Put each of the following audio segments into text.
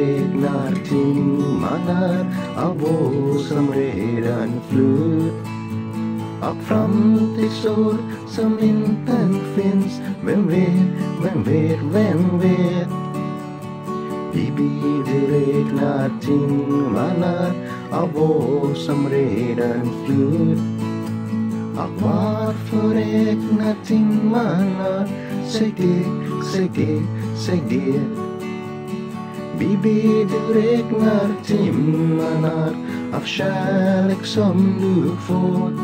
regnar timmarna av vår som redan flytt och framtid står som inte finns Vem vet, vem vet, vem vet Bibbi, du räknar timmarna av år som redan flytt Och varför räkna timmarna? Säg det, säg det, säg det Bibbi, du räknar timmarna av kärlek som du fått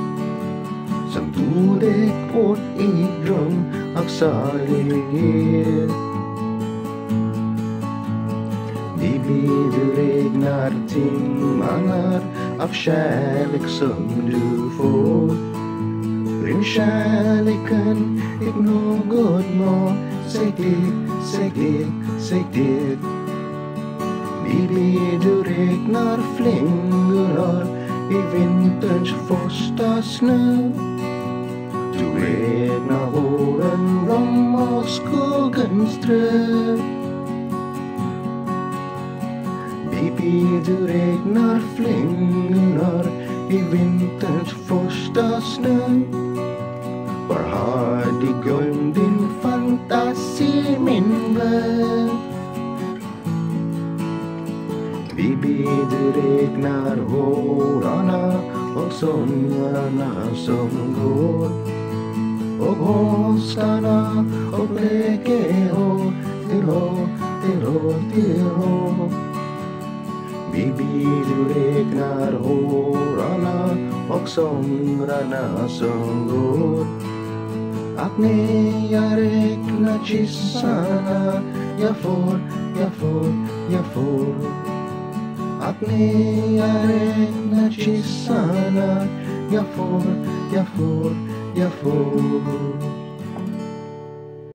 som tog dig bort i dröm av salighet Bibbi, du räknar timmarna av kärlek som du får Rymd kärleken i något mål Säg det, säg det, säg det I du regnar flingor i vinterns första snö. Du egna våren blom av skogens trö. I du regnar flingor i vinterns första snö. Var har de gömde Vi du räknar vårarna och somrarna som går. Och hostarna och bleke hår till hår, till hår, till hår Bibi, du räknar och somrarna som går. Att när jag räknar kyssarna jag får, jag får, jag får. Att när jag räknar kyssarna